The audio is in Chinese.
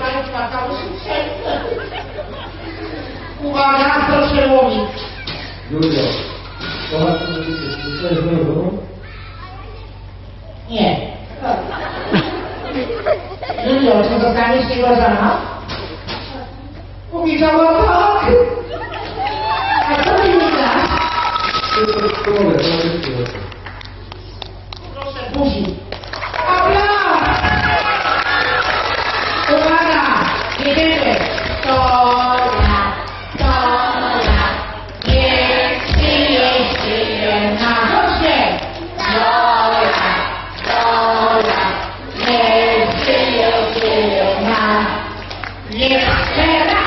我打的是骗子，我刚才才我米。有有，我才是不是有？有有。耶。有有，是不是刚才过上了？我比较。们都是。都。Yeah.